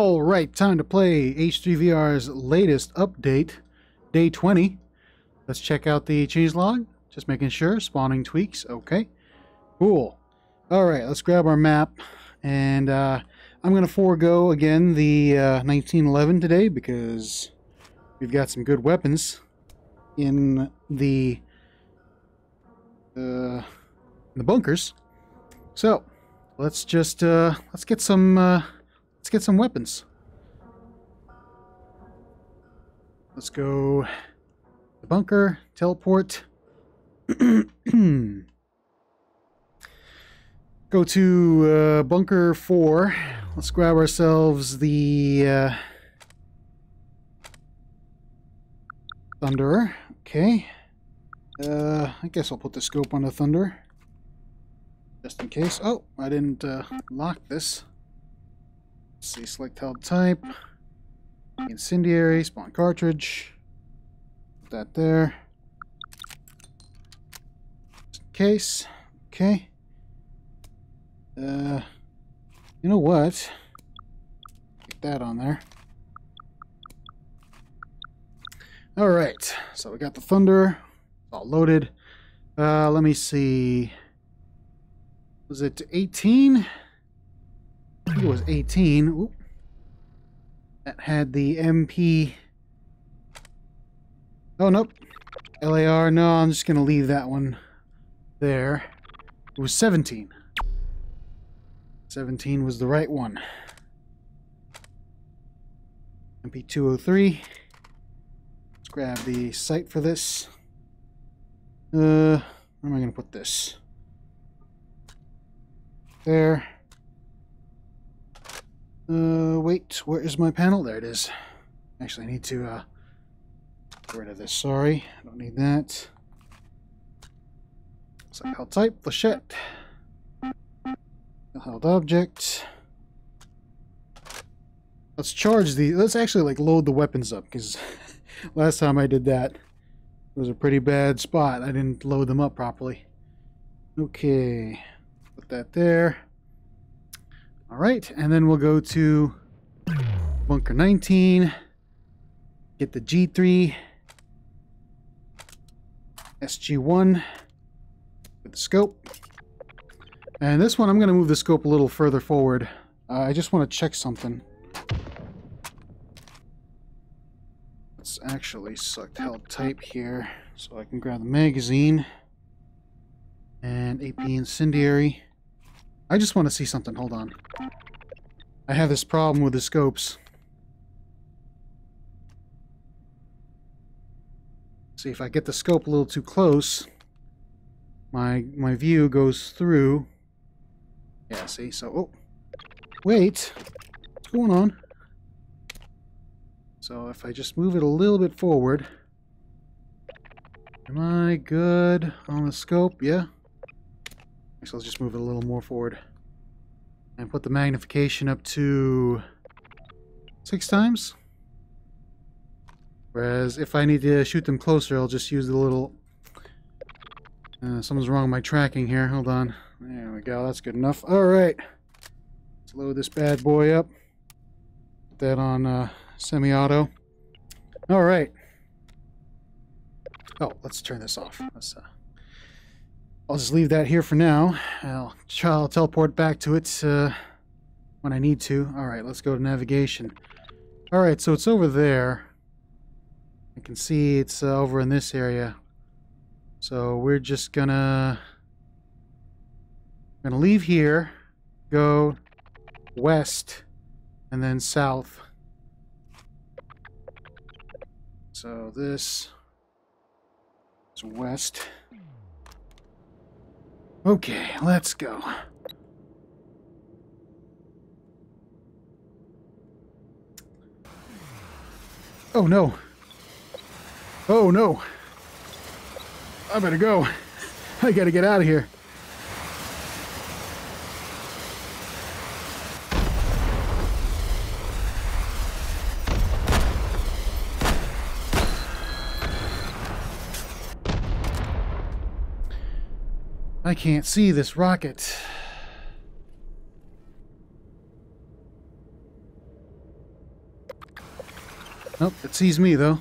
All right, time to play H3VR's latest update, day 20. Let's check out the change log. Just making sure. Spawning tweaks. Okay. Cool. All right, let's grab our map. And uh, I'm going to forego again the uh, 1911 today because we've got some good weapons in the uh, in the bunkers. So let's just uh, let's get some uh, let's get some weapons. Let's go the bunker, teleport. go to uh, bunker four. Let's grab ourselves the uh, Thunder. Okay. Uh, I guess I'll put the scope on the Thunder. Just in case. Oh, I didn't uh, lock this. See, select held type. Incendiary, spawn cartridge. Put that there. Case. Okay. Uh, you know what? Get that on there. All right, so we got the Thunder all loaded. Uh, let me see. Was it 18? Think it was 18. Oop. That had the MP. Oh, nope. LAR. No, I'm just going to leave that one there. It was 17. 17 was the right one. MP203. Let's grab the sight for this. Uh, where am I going to put this? There. Uh, wait, where is my panel? There it is. Actually, I need to, uh, get rid of this. Sorry, I don't need that. I'll type flechette. Held object. Let's charge the, let's actually like load the weapons up because last time I did that, it was a pretty bad spot. I didn't load them up properly. Okay, put that there. All right, and then we'll go to bunker 19, get the G3, SG1 with the scope. And this one, I'm going to move the scope a little further forward. Uh, I just want to check something. Let's actually select held type here so I can grab the magazine and AP incendiary. I just want to see something. Hold on. I have this problem with the scopes. See if I get the scope a little too close, my my view goes through. Yeah, see. So, oh, wait, what's going on? So if I just move it a little bit forward, am I good on the scope? Yeah. So let's just move it a little more forward. And put the magnification up to six times. Whereas if I need to shoot them closer, I'll just use the little... Uh, something's wrong with my tracking here. Hold on. There we go. That's good enough. Alright. Let's load this bad boy up. Put that on uh, semi-auto. Alright. Oh, let's turn this off. Let's, uh, I'll just leave that here for now. I'll, I'll teleport back to it uh, when I need to. Alright, let's go to navigation. Alright, so it's over there. I can see it's uh, over in this area. So we're just gonna gonna leave here, go west, and then south. So this is west. Okay, let's go. Oh no. Oh no. I better go. I gotta get out of here. I can't see this rocket. Nope, it sees me though.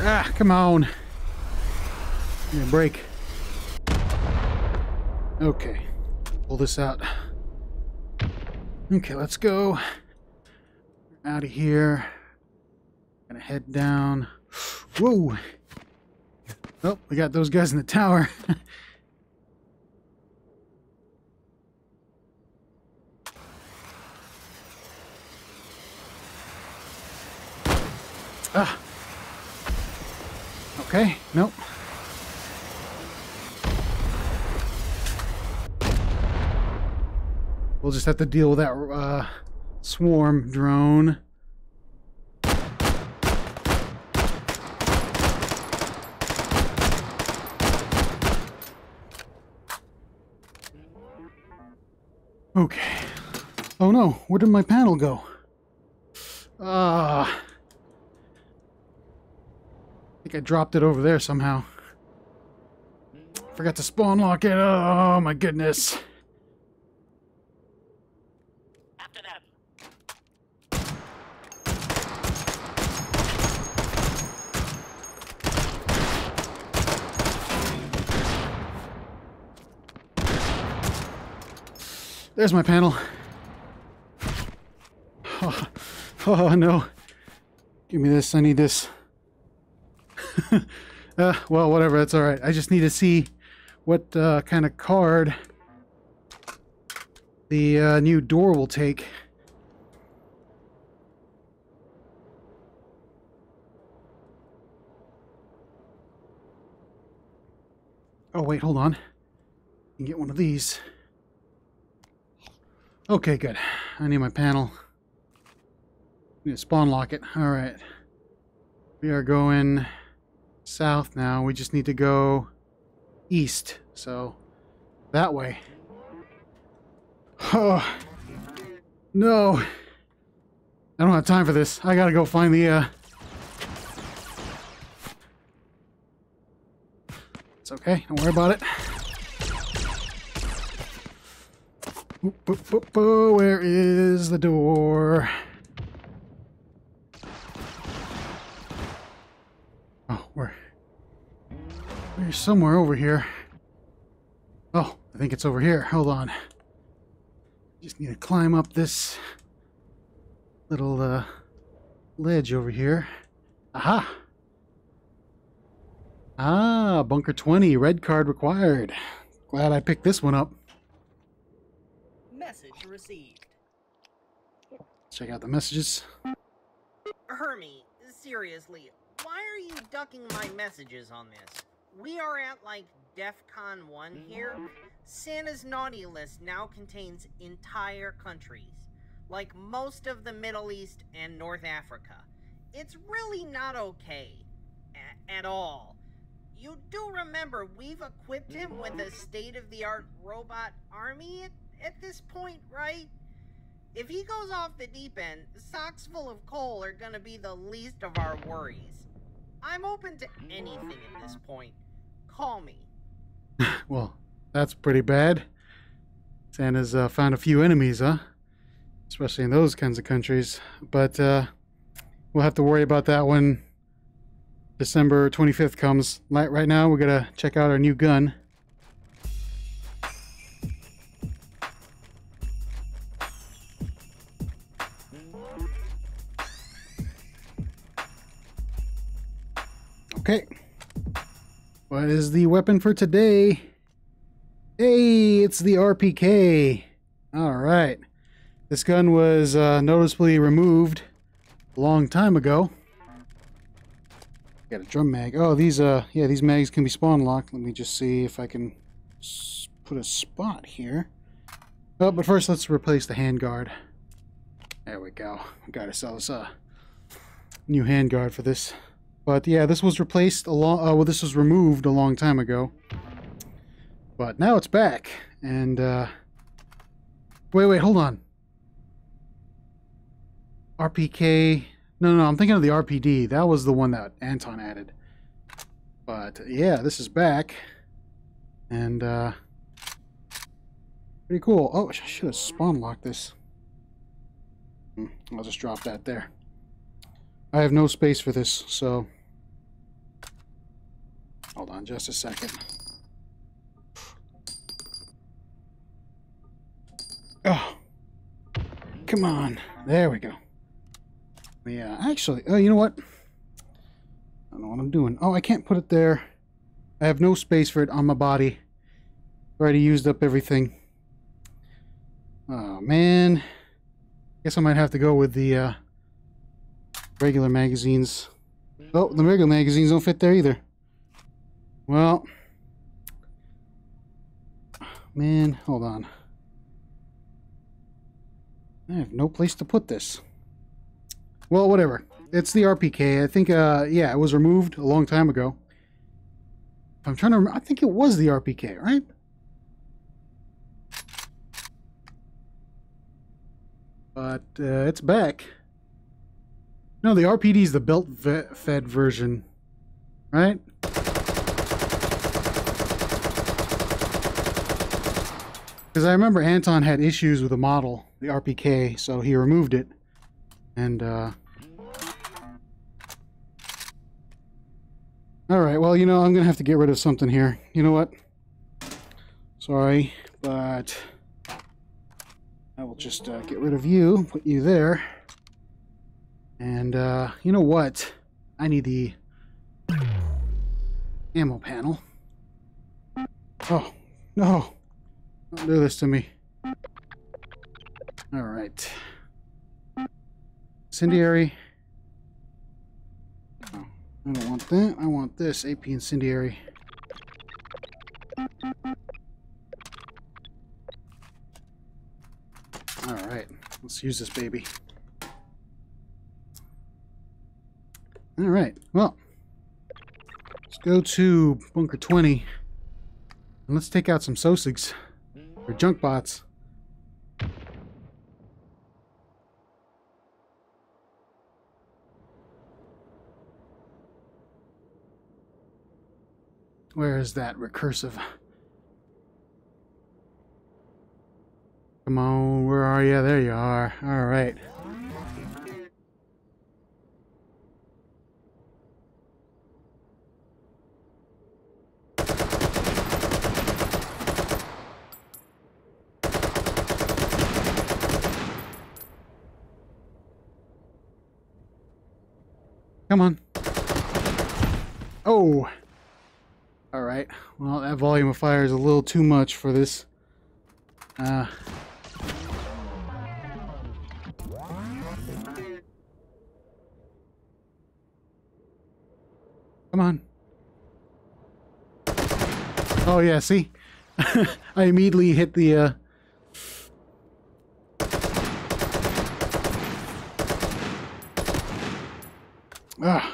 Ah, come on. Give break. Okay. Pull this out. Okay, let's go. Out of here. Gonna head down. Whoa! Oh, we got those guys in the tower. ah. Okay, nope. We'll just have to deal with that uh, swarm drone. Okay. Oh no, where did my panel go? Ah. Uh, I think I dropped it over there somehow. Forgot to spawn lock it. Oh my goodness. There's my panel. Oh, oh no. Give me this. I need this. uh, well, whatever. That's all right. I just need to see what uh, kind of card the uh, new door will take. Oh, wait, hold on. You can get one of these. Okay, good. I need my panel. Need to spawn lock it. All right. We are going south now. We just need to go east. So, that way. Oh, no. I don't have time for this. I gotta go find the, uh... It's okay. Don't worry about it. Where is the door? Oh, where? We're somewhere over here. Oh, I think it's over here. Hold on. Just need to climb up this little uh, ledge over here. Aha! Ah, bunker 20, red card required. Glad I picked this one up. Message received. Check out the messages. Hermie, seriously, why are you ducking my messages on this? We are at like DEFCON 1 here. Santa's naughty list now contains entire countries, like most of the Middle East and North Africa. It's really not okay. A at all. You do remember we've equipped him with a state-of-the-art robot army at, this point, right? If he goes off the deep end, socks full of coal are gonna be the least of our worries. I'm open to anything at this point. Call me. well, that's pretty bad. Santa's uh, found a few enemies, huh? Especially in those kinds of countries. But uh, we'll have to worry about that when December 25th comes. Right now, we gotta check out our new gun. What is the weapon for today? Hey, it's the RPK. Alright. This gun was uh, noticeably removed a long time ago. Got a drum mag. Oh, these uh, yeah, these mags can be spawn locked. Let me just see if I can put a spot here. Oh, but first let's replace the handguard. There we go. We got ourselves a new handguard for this. But yeah, this was replaced a long, uh, well, this was removed a long time ago. But now it's back, and uh, wait, wait, hold on. RPK, no, no, no, I'm thinking of the RPD. That was the one that Anton added. But yeah, this is back, and uh, Pretty cool. Oh, I should have spawn locked this. Hmm, I'll just drop that there. I have no space for this, so... Hold on just a second. Oh. Come on. There we go. Yeah, actually, oh, you know what? I don't know what I'm doing. Oh, I can't put it there. I have no space for it on my body. Already used up everything. Oh, man. Guess I might have to go with the uh, regular magazines. Oh, the regular magazines don't fit there either. Well. Man, hold on. I have no place to put this. Well, whatever. It's the RPK. I think, uh, yeah, it was removed a long time ago. I'm trying to remember. I think it was the RPK, right? But uh, it's back. No, the RPD is the belt-fed version, right? Because I remember Anton had issues with the model, the RPK, so he removed it. And, uh... Alright, well, you know, I'm to have to get rid of something here. You know what? Sorry, but... I will just uh, get rid of you, put you there. And, uh, you know what? I need the ammo panel. Oh, no. Don't do this to me. Alright. Incendiary. Oh, I don't want that. I want this AP Incendiary. Alright, let's use this baby. Alright, well, let's go to Bunker 20 and let's take out some Sosigs. Or junk bots. Where is that recursive? Come on, where are you? There you are. All right. Come on. Oh. All right. Well, that volume of fire is a little too much for this. Uh. Come on. Oh yeah, see? I immediately hit the uh Ah.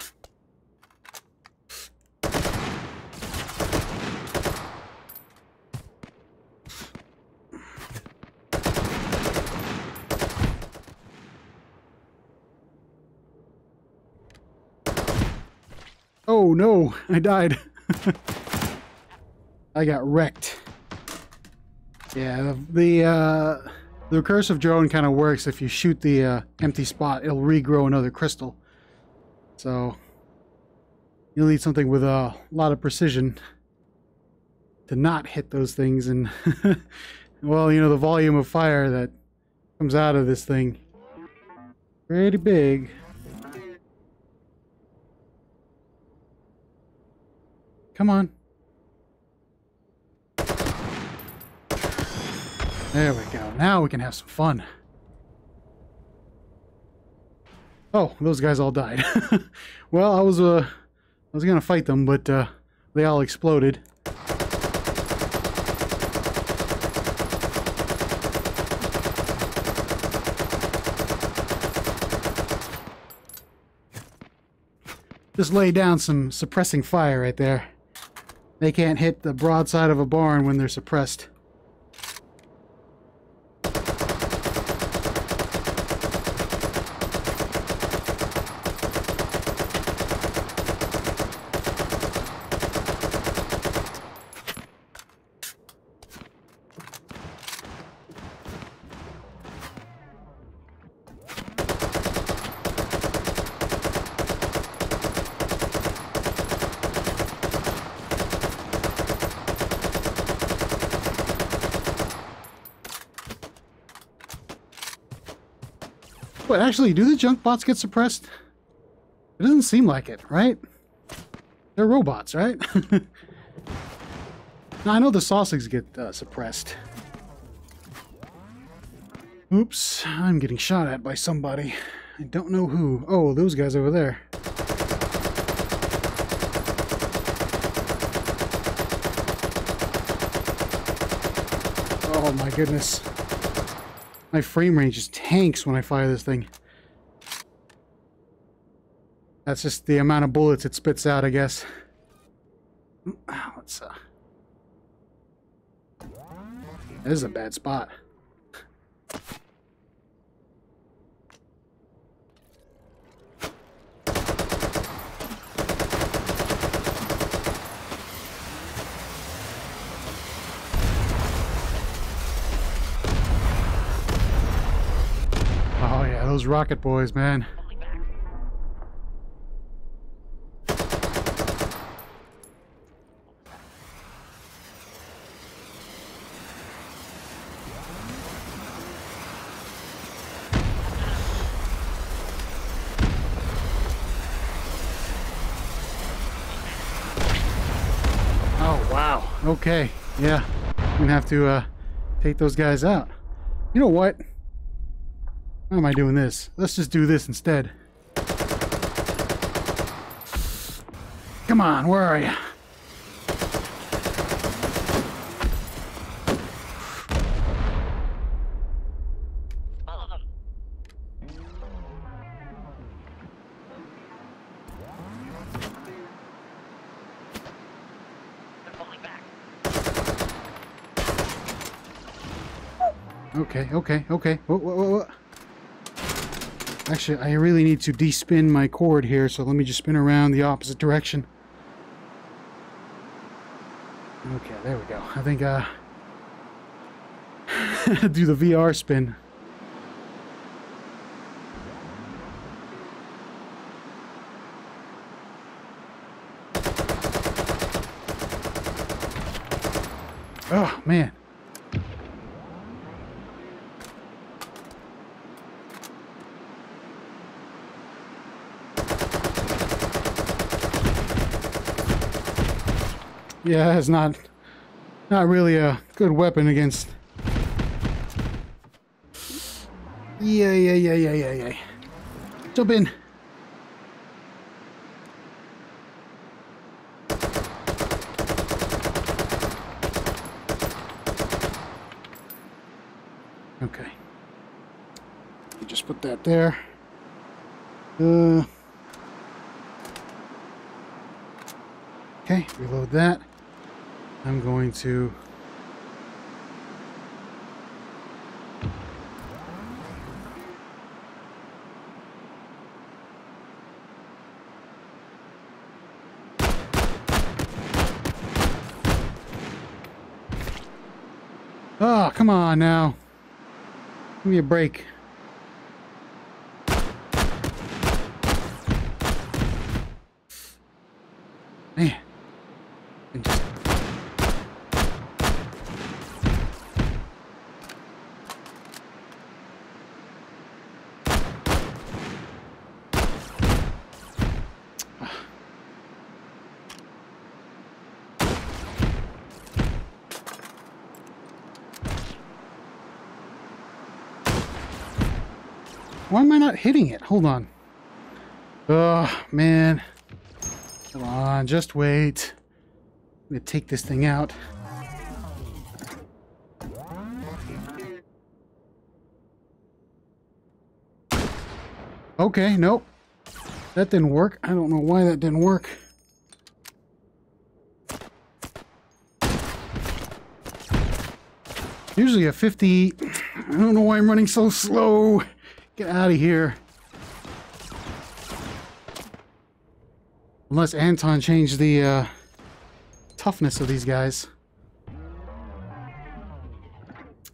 Oh no, I died. I got wrecked. Yeah, the the, uh, the recursive drone kind of works if you shoot the uh, empty spot, it'll regrow another crystal. So you'll need something with a lot of precision to not hit those things and well you know the volume of fire that comes out of this thing. Pretty big. Come on. There we go. Now we can have some fun Oh, those guys all died. well, I was uh, I was gonna fight them, but uh, they all exploded. Just lay down some suppressing fire right there. They can't hit the broadside of a barn when they're suppressed. But actually, do the junk bots get suppressed? It doesn't seem like it, right? They're robots, right? now, I know the sausages get uh, suppressed. Oops, I'm getting shot at by somebody. I don't know who. Oh, those guys over there. Oh my goodness. My frame range just tanks when I fire this thing. That's just the amount of bullets it spits out, I guess. Let's, uh... This is a bad spot. Oh yeah, those rocket boys, man. Oh wow. Okay. Yeah. I'm gonna have to uh take those guys out. You know what? Why am I doing this? Let's just do this instead. Come on, where are you? Okay, okay, okay. Whoa, whoa, whoa. Actually, I really need to despin my cord here, so let me just spin around the opposite direction. Okay, there we go. I think, uh... do the VR spin. Oh, man. Yeah, it's not not really a good weapon against. Yeah, yeah, yeah, yeah, yeah, yeah. Jump in. Okay. You just put that there. Uh. Okay, reload that. I'm going to Oh, come on now. Give me a break. Man. And just- Why am I not hitting it? Hold on. Oh, man. Come on, just wait. I'm gonna take this thing out. Okay, nope. That didn't work. I don't know why that didn't work. Usually a 50... I don't know why I'm running so slow. Get out of here. Unless Anton changed the uh, toughness of these guys.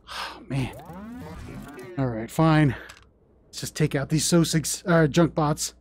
Oh, man. Alright, fine. Let's just take out these Sosigs, uh, junk bots.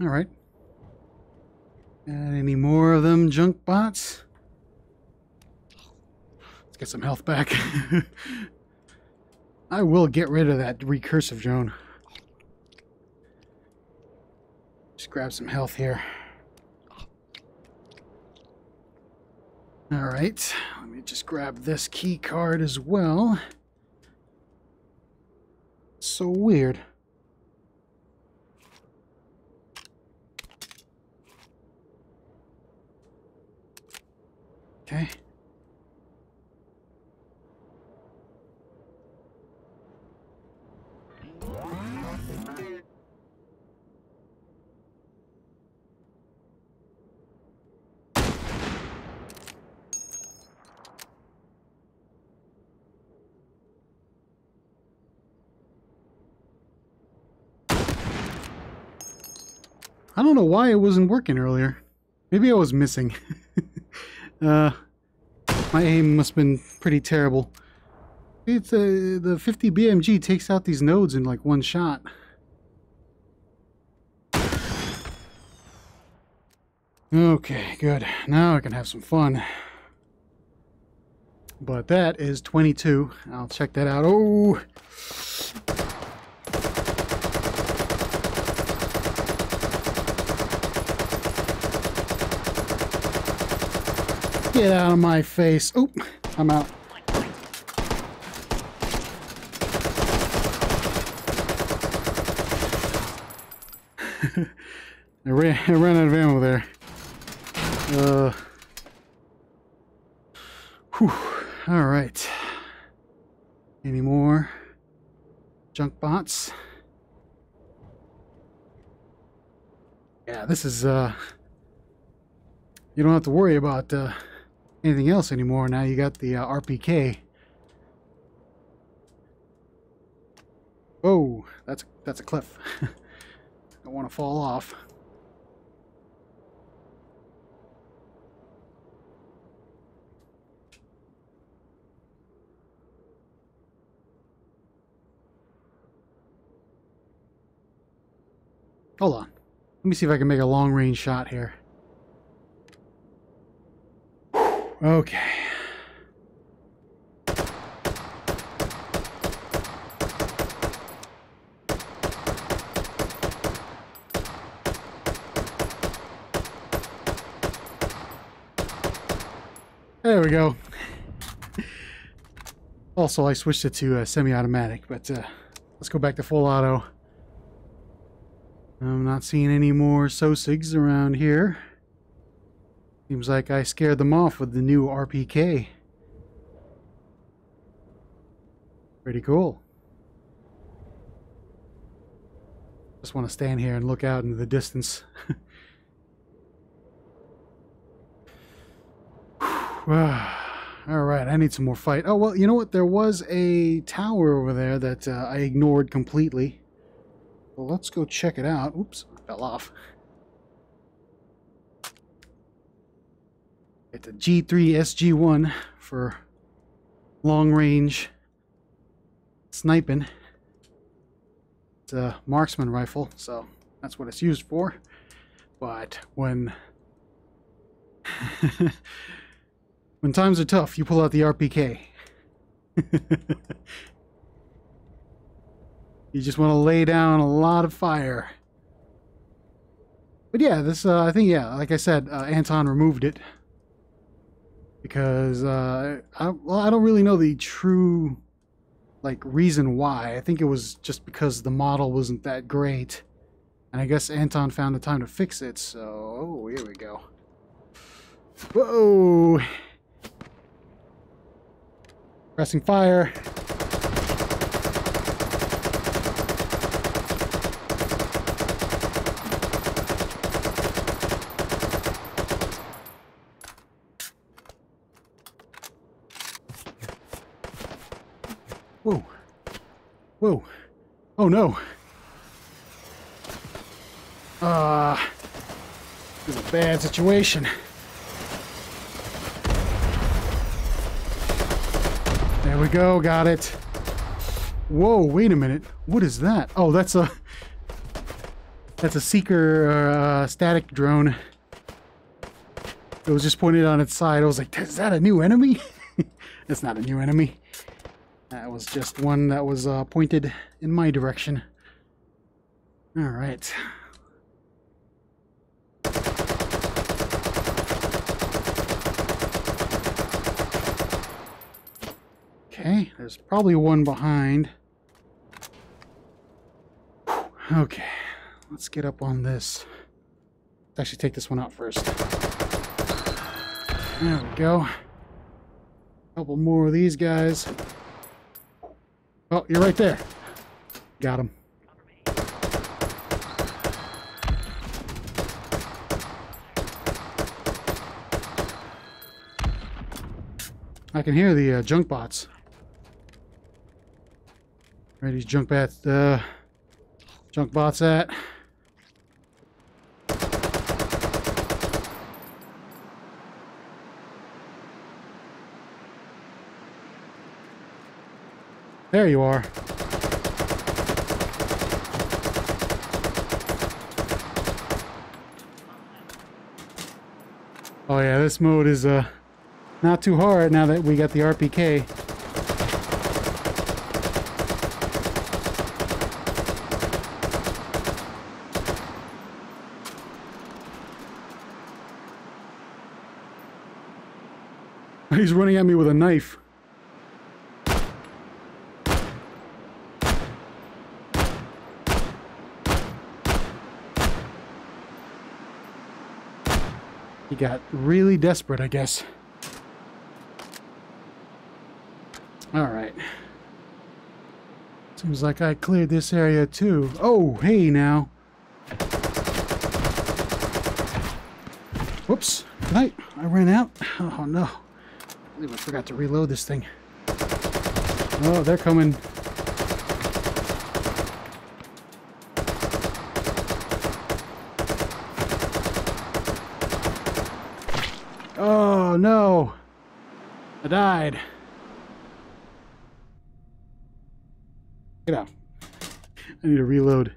All right. And any more of them junk bots? Let's get some health back. I will get rid of that recursive drone. Just grab some health here. All right, let me just grab this key card as well. So weird. Okay. I don't know why it wasn't working earlier. Maybe I was missing. uh, my aim must have been pretty terrible. It's uh, the 50 BMG takes out these nodes in like one shot. Okay, good. Now I can have some fun. But that is 22. I'll check that out. Oh! Get out of my face. Oop, I'm out. I, ran, I ran out of ammo there. Uh, whew, all right. Any more junk bots? Yeah, this is, uh, you don't have to worry about, uh, anything else anymore. Now you got the uh, RPK. Oh, that's that's a cliff. Don't want to fall off. Hold on. Let me see if I can make a long range shot here. Okay. There we go. Also, I switched it to uh, semi-automatic, but uh, let's go back to full auto. I'm not seeing any more SOSIGs around here. Seems like I scared them off with the new RPK. Pretty cool. Just want to stand here and look out into the distance. Alright, I need some more fight. Oh, well, you know what? There was a tower over there that uh, I ignored completely. Well, let's go check it out. Oops, fell off. A G3 SG1 for long range sniping. It's a marksman rifle, so that's what it's used for. But when when times are tough, you pull out the RPK. you just want to lay down a lot of fire. But yeah, this uh, I think yeah, like I said, uh, Anton removed it because uh, I, well, I don't really know the true like reason why. I think it was just because the model wasn't that great, and I guess Anton found the time to fix it. So oh, here we go. Whoa! Pressing fire. Whoa. Whoa. Oh no. Ah. Uh, this is a bad situation. There we go, got it. Whoa, wait a minute. What is that? Oh, that's a... That's a seeker uh, static drone. It was just pointed on its side. I was like, is that a new enemy? it's not a new enemy. Was just one that was uh, pointed in my direction. All right. Okay, there's probably one behind. Okay, let's get up on this. Let's actually take this one out first. There we go. Couple more of these guys. Oh, you're right there. Got him. I can hear the uh, junk bots. Where these junk bats, uh, junk bots at? There you are. Oh yeah, this mode is uh not too hard now that we got the RPK. He's running at me with a knife. He got really desperate, I guess. Alright. Seems like I cleared this area too. Oh, hey now. Whoops. Night. I ran out. Oh no. Believe I forgot to reload this thing. Oh, they're coming. Oh no. I died. Get out. I need to reload.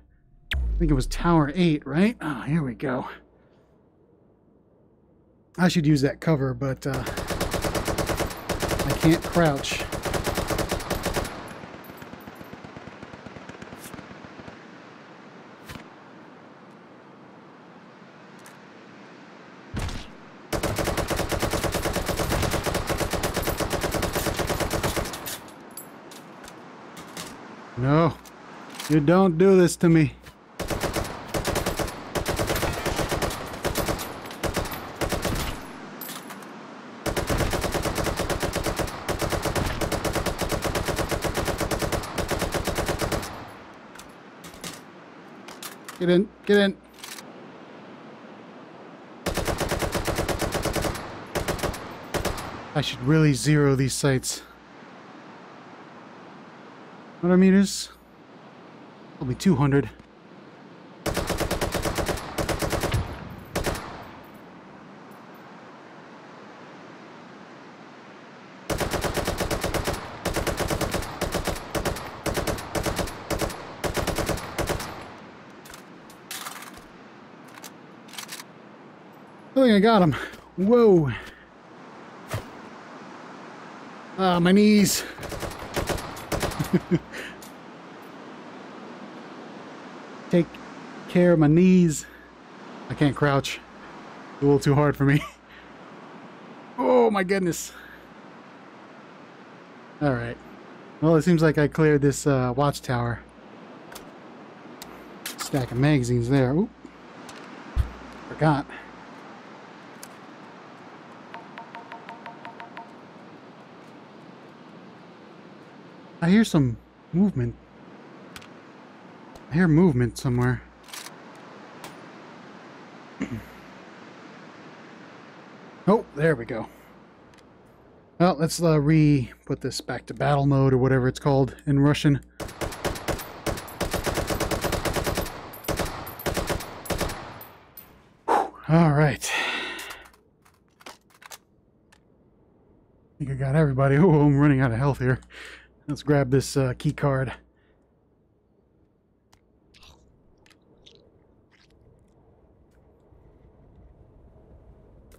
I think it was Tower 8, right? Oh, here we go. I should use that cover, but uh, I can't crouch. No, you don't do this to me. Get in, get in. I should really zero these sights. What meters? Only 200. I think I got him. Whoa. Ah, my knees. Take care of my knees. I can't crouch. It's a little too hard for me. oh my goodness. Alright. Well, it seems like I cleared this uh, watchtower. Stack of magazines there. Oop. Forgot. I hear some movement. I hear movement somewhere. oh, there we go. Well, let's uh, re-put this back to battle mode or whatever it's called in Russian. All right. I think I got everybody. Oh, I'm running out of health here. Let's grab this uh, key card.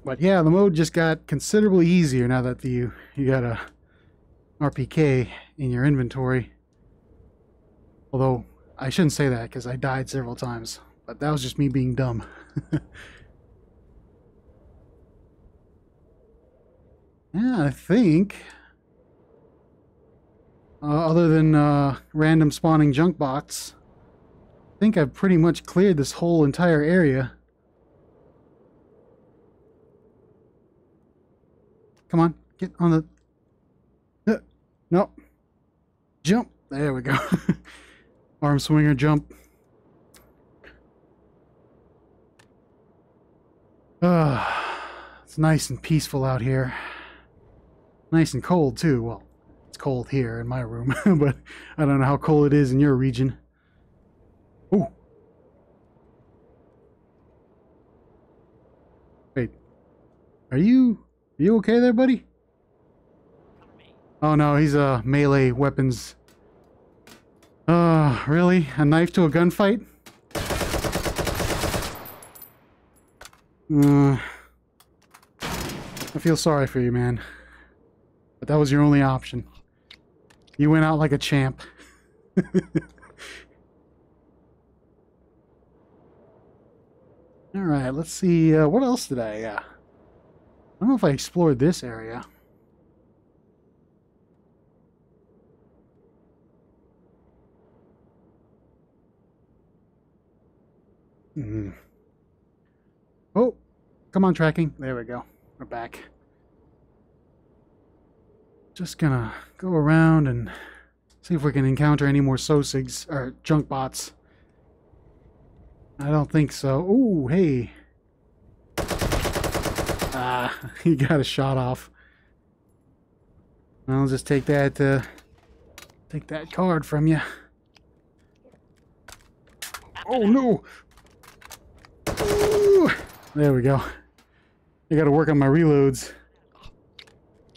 But yeah, the mode just got considerably easier now that you you got a RPK in your inventory. Although I shouldn't say that because I died several times, but that was just me being dumb. yeah, I think uh, other than uh, random spawning junk bots, I think I've pretty much cleared this whole entire area. Come on, get on the... Uh, no. Jump. There we go. Arm swinger jump. Ah, it's nice and peaceful out here. Nice and cold too. Well, it's cold here in my room, but I don't know how cold it is in your region. Ooh. Wait. Are you you okay there, buddy? Oh no, he's a melee weapons. Uh, really? A knife to a gunfight? Uh, I feel sorry for you, man. But that was your only option. You went out like a champ. Alright, let's see. Uh, what else did I... Uh, don't know if I explored this area. Hmm. Oh, come on, tracking. There we go. We're back. Just gonna go around and see if we can encounter any more Sosigs or junk bots. I don't think so. Ooh, hey. Ah, he got a shot off. I'll just take that, uh, take that card from you. Oh no! Ooh, there we go. I gotta work on my reloads.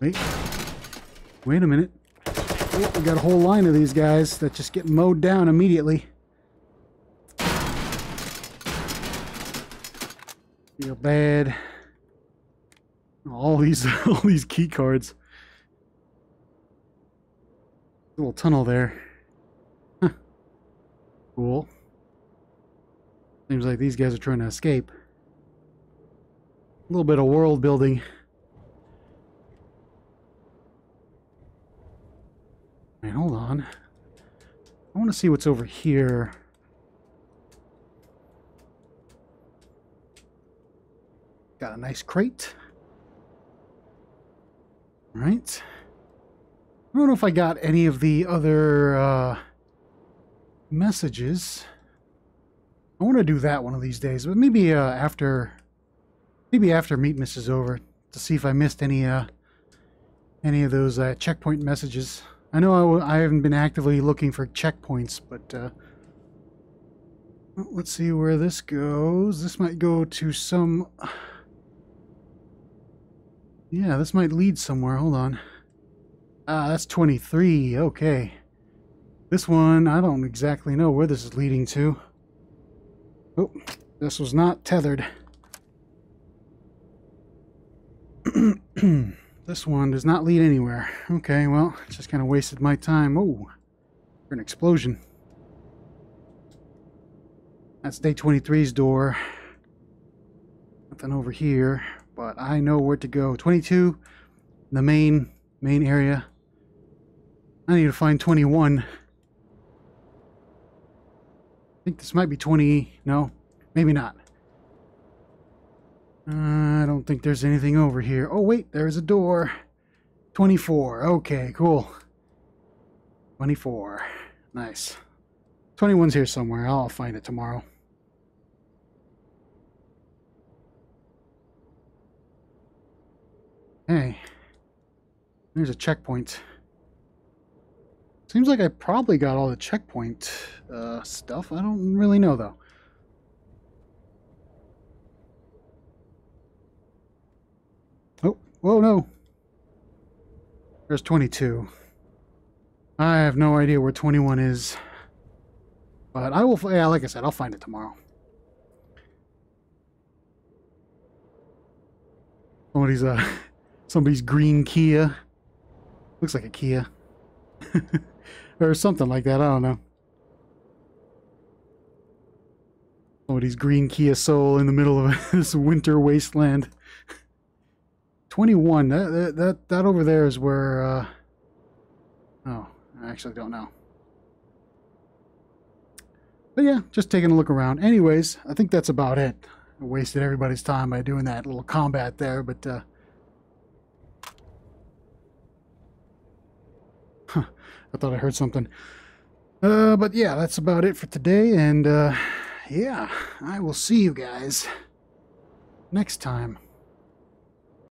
Wait. Wait a minute. Oh, we got a whole line of these guys that just get mowed down immediately. Feel bad. All these all these key cards. Little tunnel there. Cool. Seems like these guys are trying to escape. A little bit of world building. Wait, hold on. I want to see what's over here. Got a nice crate. Right. I don't know if I got any of the other uh, messages. I want to do that one of these days, but maybe uh, after, maybe after Meatmas is over to see if I missed any uh, any of those uh, checkpoint messages. I know I w I haven't been actively looking for checkpoints, but uh, let's see where this goes. This might go to some. Yeah, this might lead somewhere. Hold on. Ah, that's 23. Okay. This one, I don't exactly know where this is leading to. Oh, this was not tethered. this one does not lead anywhere. Okay, well, just kind of wasted my time. Oh, for an explosion. That's day 23's door. Nothing over here, but I know where to go. 22, the main main area. I need to find 21. I think this might be 20. No, maybe not. Uh, I don't think there's anything over here. Oh, wait, there's a door. 24. Okay, cool. 24. Nice. 21's here somewhere. I'll find it tomorrow. Hey. There's a checkpoint. Seems like I probably got all the checkpoint uh, stuff. I don't really know, though. Oh, whoa, no. There's 22. I have no idea where 21 is. But I will, yeah, like I said, I'll find it tomorrow. Somebody's uh somebody's green Kia. Looks like a Kia. or something like that, I don't know. Somebody's green Kia Soul in the middle of this winter wasteland. 21. That that that, that over there is where uh Oh, I actually don't know. But yeah, just taking a look around. Anyways, I think that's about it. I wasted everybody's time by doing that little combat there, but uh huh, I thought I heard something. Uh but yeah, that's about it for today and uh yeah, I will see you guys next time.